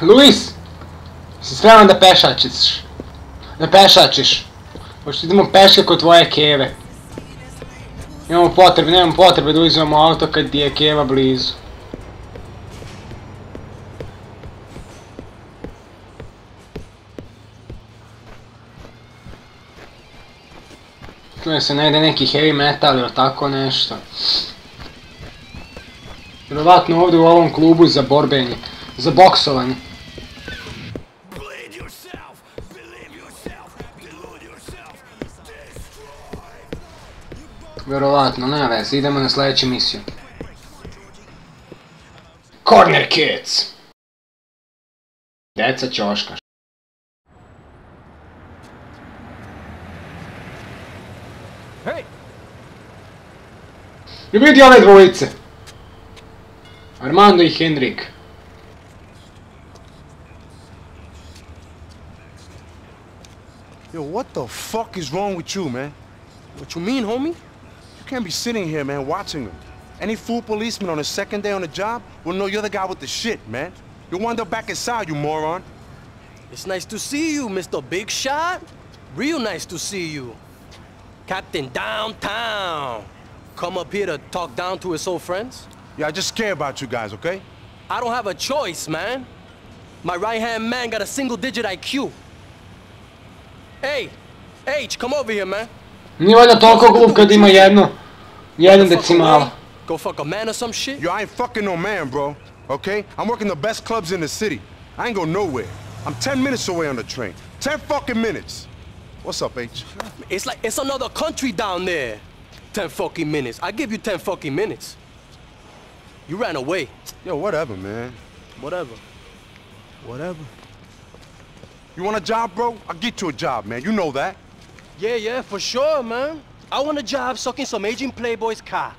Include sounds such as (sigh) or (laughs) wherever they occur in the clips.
Luis! Si spreman da pešačiš? Da pešačiš? Pošto idemo peške kod tvoje keve. Imamo potrebe, nemamo potrebe da uzmemo auto kad je keva blizu. Čuje se negdje neki heavy metal ili tako nešto. Vjerovatno ovdje u ovom klubu za borbenje, za boksovanje. Vjerovatno, ne veze, idemo na sljedeću misiju. Corner Kids! Deca ćoška. Hey! I vidi ove dvojice. Armando i Henrik. Yo, what the fuck is wrong with you, man? What you mean, homie? You can't be sitting here, man, watching them. Any fool policeman on his second day on the job will know you're the guy with the shit, man. You'll wind up back inside, you moron. It's nice to see you, Mr. Big Shot. Real nice to see you. Captain Downtown. Come up here to talk down to his old friends? Yeah, I just care about you guys, okay? I don't have a choice, man. My right-hand man got a single-digit IQ. Hey, H, come over here, man. Nije valjda toliko glup kad ima jednu, jedan Fuck away. decimala. Go fuck a man or some shit? Yo, I ain't fucking no man, bro, okay? I'm working the best clubs in the city. I ain't go nowhere. I'm 10 minutes away on the train. 10 fucking minutes. What's up, H? It's like it's another country down there. Ten fucking minutes. I give you ten fucking minutes. You ran away. Yo, whatever, man. Whatever. Whatever. You want a job, bro? I'll get you a job, man. You know that. Yeah, yeah, for sure, man. I want a job sucking some aging playboy's cock.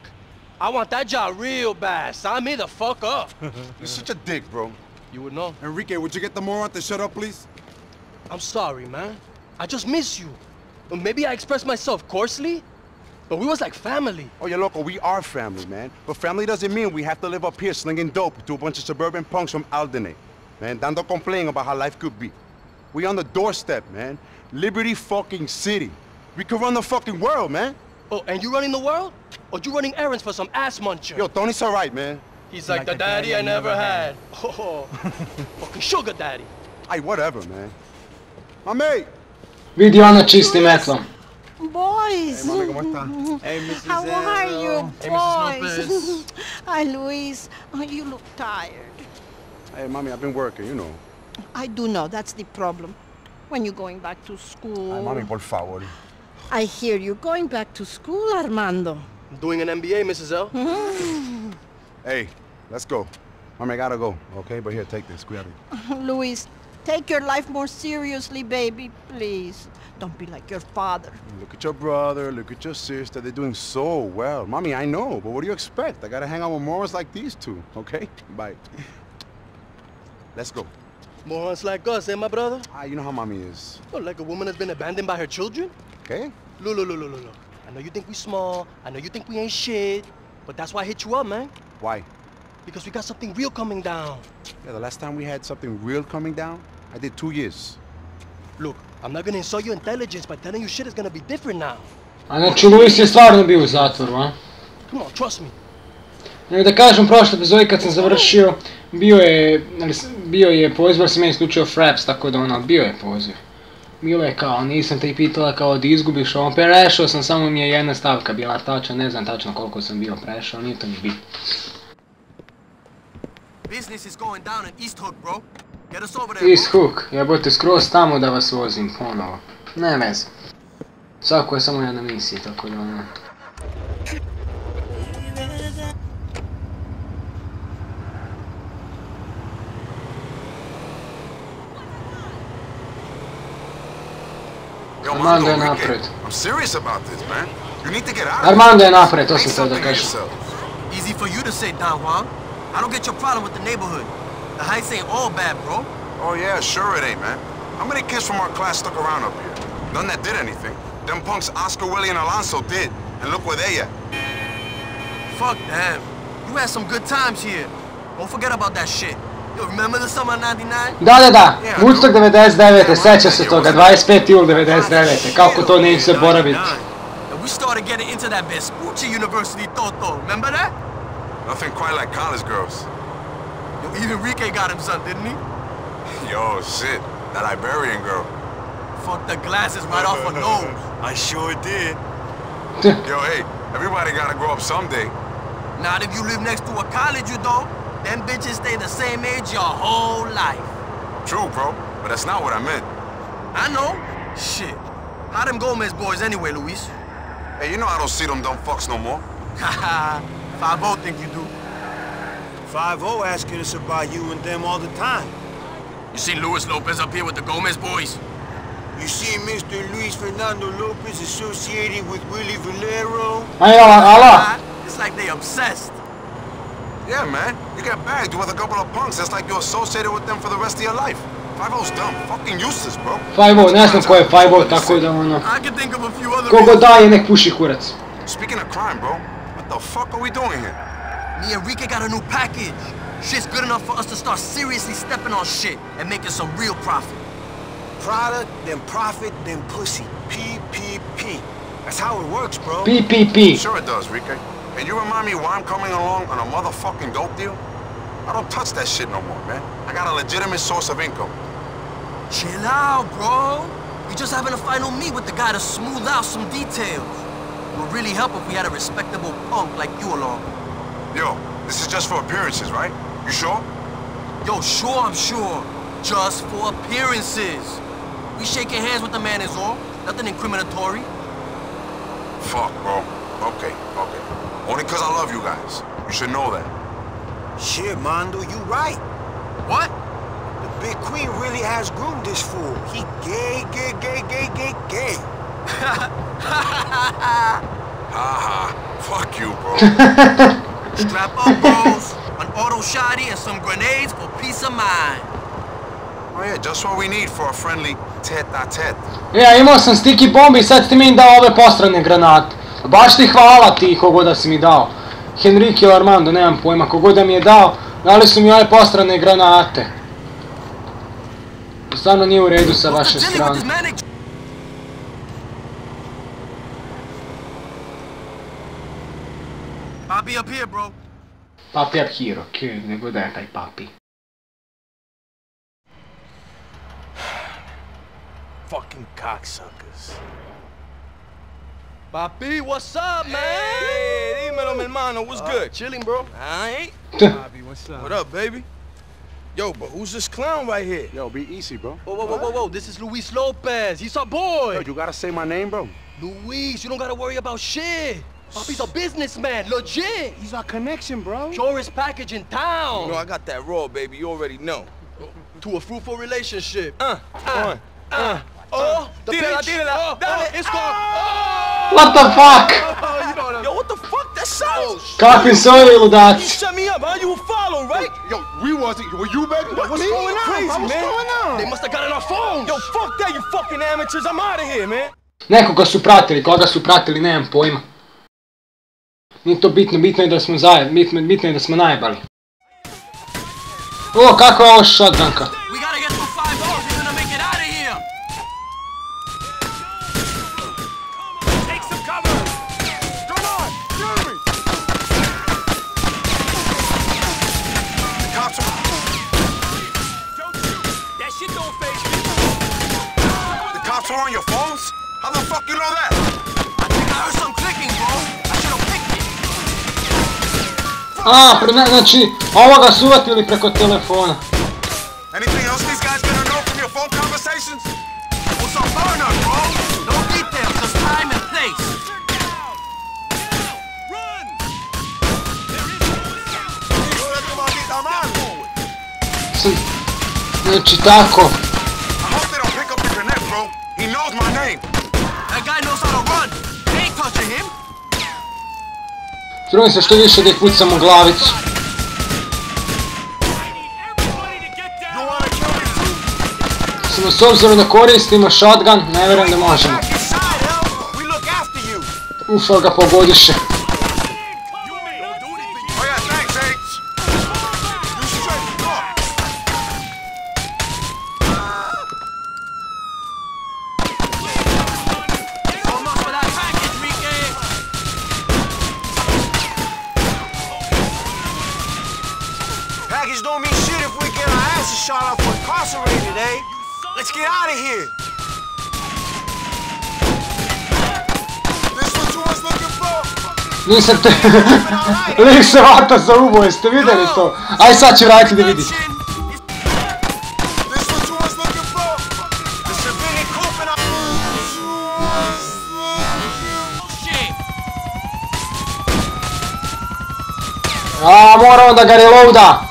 I want that job real bad. Sign me the fuck up. (laughs) You're such a dick, bro. you would know. Enrique, would you get the moron to shut up, please? I'm sorry, man. I just miss you. Maybe I expressed myself coarsely, but we was like family. Oh, yeah, loco, we are family, man. But family doesn't mean we have to live up here slinging dope to a bunch of suburban punks from Alderney. Man, dando complain about how life could be. We on the doorstep, man. Liberty fucking city. We could run the fucking world, man. Oh, and you running the world? Or you running errands for some ass muncher? Yo, Tony's all right, man. He's like, the daddy I never had. Oh, (laughs) fucking sugar daddy. Ay, whatever, man. My mate. Vidi ona čisti metlom. Boys. Hey, mami, ¿cómo está? (laughs) Hey, Mrs. How uh, are you, Hey, boys? Lopez. (laughs) Hi, Luis. Oh, you look tired. Hey, mommy, I've been working, you know. I do know that's the problem. When you're going back to school. Ay, mami, por favor. I hear you're going back to school, Armando. Doing an MBA, Mrs. L. Mm-hmm. Hey, let's go. Mommy, I gotta go, okay? But here, take this. Cuídate. (laughs) Luis, take your life more seriously, baby, please. Don't be like your father. Look at your brother, look at your sister. They're doing so well. Mommy, I know, but what do you expect? I gotta hang out with morons like these two, okay? (laughs) Bye. Let's go. Morons like us, eh, my brother? Ah, you know how mommy is, Oh, like a woman has been abandoned by her children? okay? Look, look, look, look, look, look. I know you think we small. I know you think we ain't shit. But that's why I hit you up, man. Why? Because we got something real coming down. Yeah, the last time we had something real coming down, I did two years. Look, I'm not gonna insult your intelligence by telling you shit is gonna be different now. A znači Luis je stvarno bio u zatvoru, a? Come on, trust me. Nego da kažem, prošle epizode kad sam završio, bio je, ali s- bio je poziv, jer sam ja isključio Fraps, tako da ono, bio je poziv. Bilo je kao, nisam te i pitala kao da izgubiš ovo, prešao sam, samo mi je jedna stavka bila tačna, ne znam tačno koliko sam bio prešao, nije to ni bitno. East Hook, jebote skroz tamo da vas vozim ponovo. Ne veze. Svako je samo jedna misija, tako da ono... Yo, Armando je Enrique, napred. I'm serious about this, man. You need to get out of Armando je here. napred, to Make sam htio da something of kažem. yourself. Easy for you to say, Don Juan. I don't get your problem with the neighborhood. The heights ain't all bad, bro. Oh, yeah, sure it ain't, man. How many kids from our class stuck around up here? None that did anything. Them punks Oscar, Willie, and Alonso did. And look where they at. Fuck them. You had some good times here. Don't forget about that shit. You remember the summer 99? Da, da, da, Woodstock 99. Seća se toga, 25. jul 99. Kako to neću zaboraviti. And we started getting into that Vespucci University Toto. Remember that? Nothing quite like college girls. Yo, even Enrique got him son, didn't he? (laughs) Yo, shit. That Iberian girl. Fucked the glasses right off her nose. (laughs) I sure did. Yo, hey, everybody gotta grow up someday. Not if you live next to a college, you don't. Them bitches stay the same age your whole life. True, bro. But that's not what I meant. I know. Shit. How them Gomez boys anyway, Luis? Hey, you know I don't see them dumb fucks no more. Haha. Five O think you do. 5-0 asking us about you and them all the time. You seen Luis Lopez up here with the Gomez boys? You see Mr. Luis Fernando Lopez associated with Willie Valero? Aj, ala, ala. Ah, It's like they obsessed. Yeah, man. You get bagged with a couple of punks. That's like you're associated with them for the rest of your life. 5-0's dumb. Fucking useless, bro. 5 ne znam ko je 5 tako da ono... I can think of a few other Kogo reasons. daje nek puši kurac. Speaking of crime, bro, what the fuck are we doing here? Me and Enrique got a new package. Shit's good enough for us to start seriously stepping on shit and making some real profit. Product, then profit, then pussy. PPP. That's how it works, bro. PPP. Sure it does, Rike. And you remind me why I'm coming along on a motherfucking dope deal? I don't touch that shit no more, man. I got a legitimate source of income. Chill out, bro. We just having a final meet with the guy to smooth out some details. It would really help if we had a respectable punk like you along. Yo, this is just for appearances, right? You sure? Yo, sure, I'm sure. Just for appearances. We shaking hands with the man is all. Nothing incriminatory. Fuck, bro. Okay, okay. Only cause I love you guys. You should know that. Shit, Mondo, you right. What? The Big Queen really has groomed this fool. He gay, gay, gay, gay, gay, gay. Haha. Fuck you, bro. (laughs) Strap up, bros. An auto shotty and some grenades for peace of mind. oh yeah, just what we need for a friendly tete-a-tete. E, a imao sam sticky bombi i sad ti meni dao ove postrane granate. Baš ti hvala ti kogo da si mi dao. Henrique ili Armando, nemam pojma, kogo da mi je dao, dali su mi ove postrane granate. Stvarno nije u redu sa vaše strane. be up here, bro. Papi up hero, che nego da je taj papi. (sighs) Fucking cocksuckers. Papi, what's up, man? Hey, dímelo, mi hermano. What's uh, good? Chilling, bro. I ain't. Bobby, what's up? What up, baby? Yo, but who's this clown right here? Yo, be easy, bro. Whoa, whoa, whoa, whoa, whoa. This is Luis Lopez. He's our boy. Yo, boy. you gotta say my name, bro. Luis, you don't gotta worry about shit. Papi's a businessman, legit. He's our connection, bro. Shortest package in town. You know, I got that raw, baby. You already know. to a fruitful relationship. Uh, Uh, uh. Oh, the Tírala, bitch. tírala. Oh, Dale. oh, it's gone. What the fuck? You Yo, what the fuck? That sounds. Kakvi su ovi You ludaci? set me up, huh? You a follow, right? Yo, we wasn't. Were you, baby? Yo, what's Me? going on, Crazy, bro? What's man. going on? They must have gotten our phones. Yo, fuck that, you fucking amateurs. I'm out of here, man. Nekoga su pratili, koga su pratili, nemam pojma. Nije to bitno, bitno je da smo zajedno, bitno, bitno je da smo najbali. O, kakva je ovo shotgunka? Are on your phones? How the fuck you know that? I think I heard some clicking, bro. I should have picked it. A, pre, znači, ovoga su uvatili preko telefona. Anything else these guys gonna know from your phone conversations? What's on burner, bro? No details, just time and place. Znači, tako. Trudim se što više da ih pucam u glavicu. Samo s obzirom da koristimo shotgun, ne vjerujem da možemo. Uf, ali ga pogodiše. Nisam te... Lik se vata za ubo, jeste vidjeli to? Aj sad će vratiti da vidi. Aaaa, moramo da ga reloada!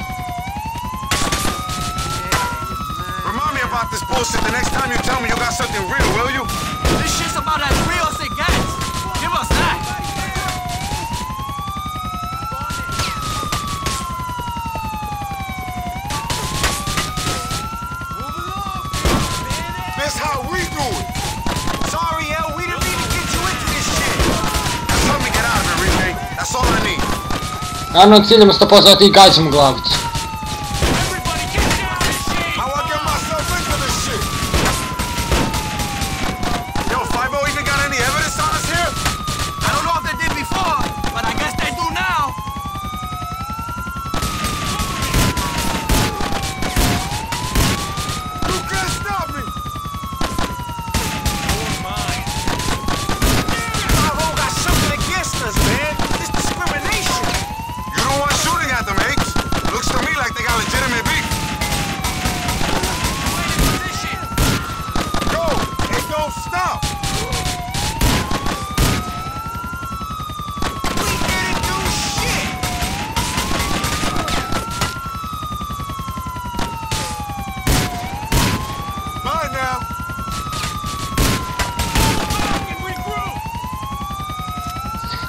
Ano, ciljamo 100% da ti glavicu.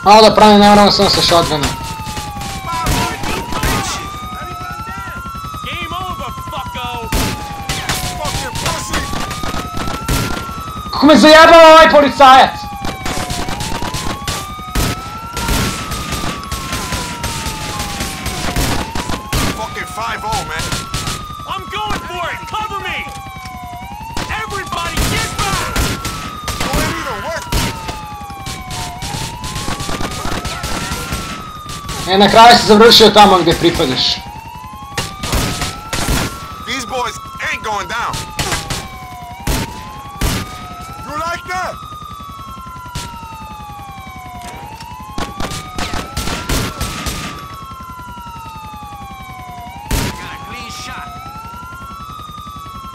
You bitches. Game over, fucko. Fucking pussy! Kako me zajebava ovaj policajac! Fucking 5 man. E, na kraju si završio tamo gdje pripadaš. These boys ain't going down. You like that? Got a clean shot.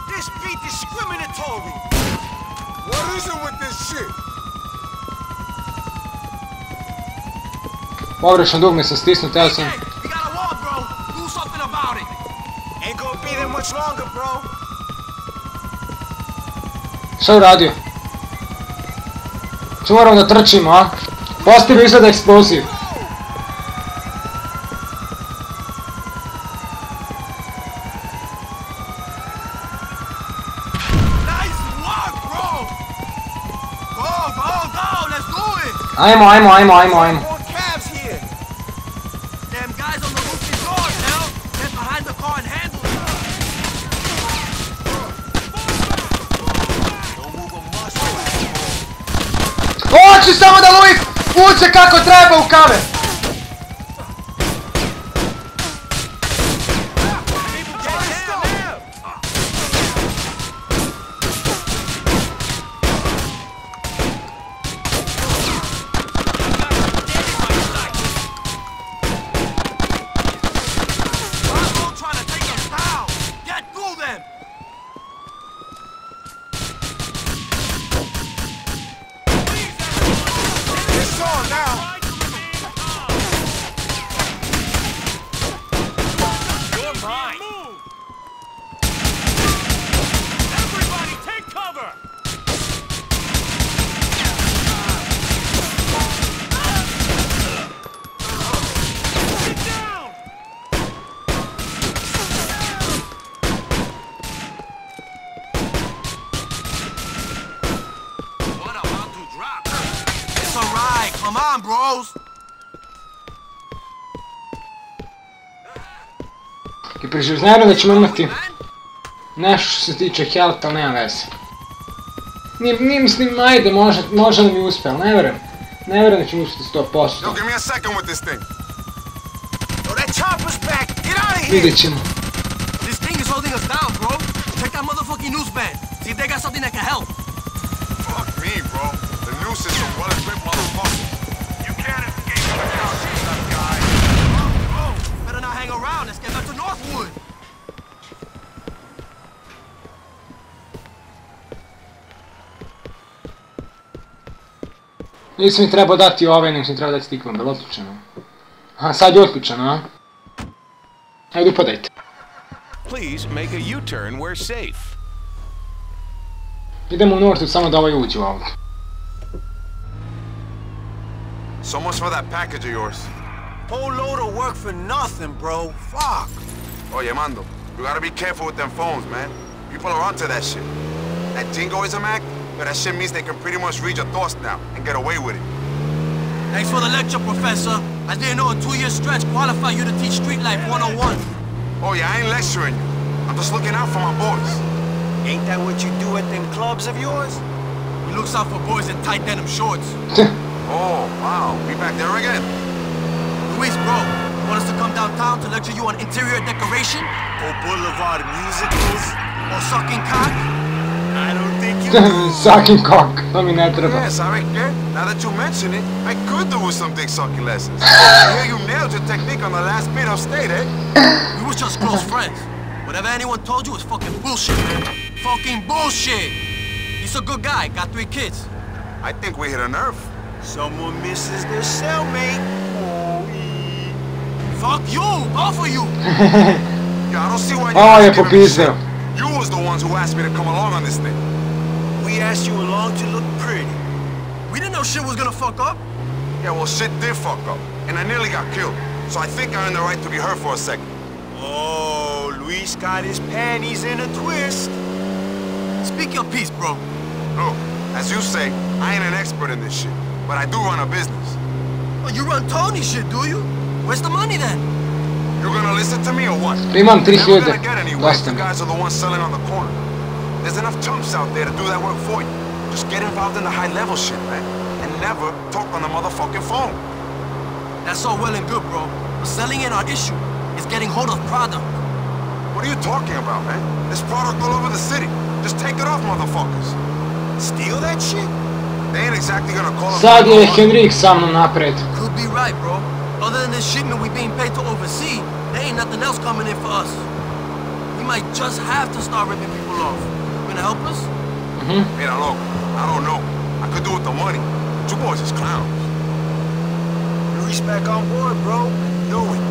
This beat discriminatory. What is it with this shit? Pogrešno dugme sam stisnu, teo sam... Šta uradio? Što moram da trčimo, a? Postavio izgleda eksploziv. Ajmo, ajmo, ajmo, ajmo, ajmo. Car and handle it. Hoću samo da Luis uče kako treba u kamen! I preživljeno da ćemo imati nešto što se tiče health, ali nema veze. Nije, nije mislim, ajde, može, može da mi uspe, ali ne vjerujem. Ne vjerujem da ćemo uspjeti 100%. Yo, give me a second with this thing. Yo, that chopper's back. Get out of here. Vidjet ćemo. This thing is holding us down, bro. Check that motherfucking news band. See if they got something that can help. Fuck me, bro. The noose is some well-equipped motherfucker. Hang around. Let's get back to Northwood. Nisi mi trebao dati ove, nego si mi trebao dati stikvom, bilo otključeno. Aha, sad je otključeno, a? Ajde upadajte. Please make a U-turn where safe. Idemo u Northwood samo da ovaj uđe u auto. So much for that package of yours. Whole load of work for nothing, bro. Fuck. Oh, yeah, Mando. You gotta be careful with them phones, man. People are onto that shit. That jingoism act, but that shit means they can pretty much read your thoughts now and get away with it. Thanks for the lecture, Professor. I didn't know a two-year stretch qualified you to teach street life 101. Oh, yeah, I ain't lecturing you. I'm just looking out for my boys. Ain't that what you do at them clubs of yours? He looks out for boys in tight denim shorts. (laughs) Oh, wow. We back there again. Luis, bro, want us to come downtown to lecture you on interior decoration? Or Boulevard musicals? Or sucking cock? I don't think you (laughs) Sucking cock, to mi ne treba. Yes, I reckon. Now that you mention it, I could do with some dick sucking lessons. (laughs) I hear you nailed your technique on the last bit of state, eh? We was just close (laughs) friends. Whatever anyone told you is fucking bullshit, man. Fucking bullshit! He's a good guy, got three kids. I think we hit a nerve. Someone misses their cellmate. Oh, ee. Fuck you, both of you! (laughs) Yeah, I don't see why you oh, O, guys je are giving me popizdeo. You was the ones who asked me to come along on this thing. We asked you along to look pretty. We didn't know shit was gonna fuck up. Yeah, well, shit did fuck up, and I nearly got killed. So I think I earned the right to be hurt for a second. Oh, Luis got his panties in a twist. Speak your piece, bro. Look, as you say, I ain't an expert in this shit, but I do run a business. Oh, you run Tony shit, do you? Where's the money then? You're gonna listen to me or what? Imam Never 3000, gonna get anywhere if the guys are the ones selling on the corner. There's enough chumps out there to do that work for you. Just get involved in the high level shit, man. And never talk on the motherfucking phone. That's all well and good, bro. But selling ain't our issue. It's getting hold of product. What are you talking about, man? There's product all over the city. Just take it off, motherfuckers. Steal that shit? They ain't exactly gonna call us. Sad je Henrik sa mnom napred. Could be right, bro. Other than this shipment we being paid to oversee, there ain't nothing else coming in for us. We might just have to start ripping people off. You gonna help us? Mm-hmm. Mira, loco, I don't know. I could do with the money. But you boys is clowns. Luis back on board, bro. Know it.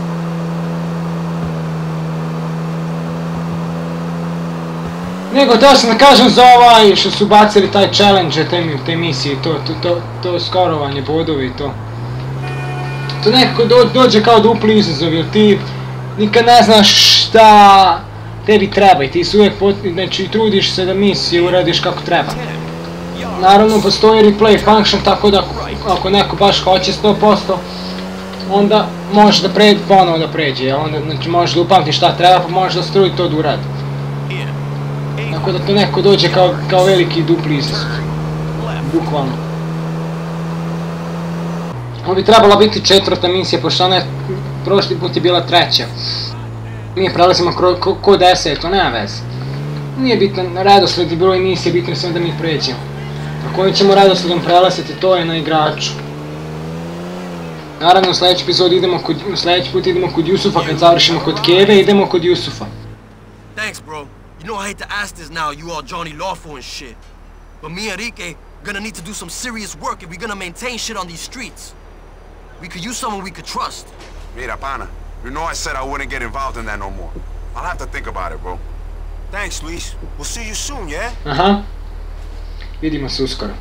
Nego, teo sam da kažem za ovaj što su bacili taj challenge te, mi- te misije, to, to, to, to skorovanje bodovi i to. To nekako do, dođe kao dupli izazov, jer ti nikad ne znaš šta tebi treba i ti se uvijek znači, trudiš se da misije uradiš kako treba. Naravno postoji replay function tako da ako neko baš hoće 100% onda može da pređe, ponovo da pređe, onda znači, može da upamti šta treba pa može da se trudi to da uradi. Tako da to neko dođe kao, kao veliki dupli izazov. Bukvalno. Ovo bi trebala biti četvrta misija, pošto ona je prošli put je bila treća. Mi prelazimo kro, ko, deset, to nema veze. Nije bitan redosled i broj misije, bitno je samo da mi pređemo. A kojim ćemo redosledom prelaziti, to je na igraču. Naravno, u sljedeći epizod idemo kod, u sljedeći put idemo kod Jusufa, kad završimo kod Keve, idemo kod Jusufa. Thanks, bro. You know I hate to ask this now, you all Johnny Lawful and shit. But me and Enrique gonna need to do some serious work if we're gonna maintain shit on these streets. We could use someone we could trust. Mira, pana, you know I said I wouldn't get involved in that no more. I'll have to think about it, bro. Thanks, Luis. We'll see you soon, yeah? Aha. Vidimo se uskoro.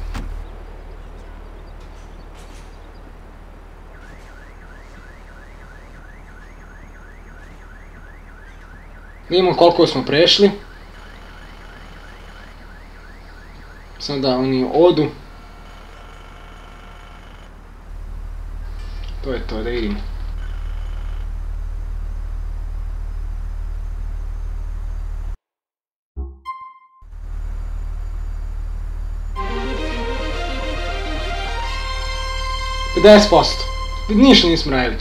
Vidimo koliko smo prešli. Samo da oni odu. To je to, da vidimo. Pedeset posto. Ništa nismo radili.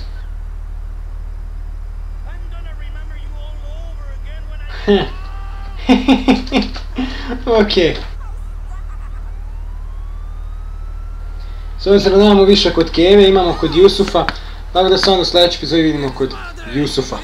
Gonna remember (laughs) S obzirom da nemamo više kod Keve, imamo kod Jusufa, tako da se onda u sljedećoj epizodi vidimo kod Jusufa.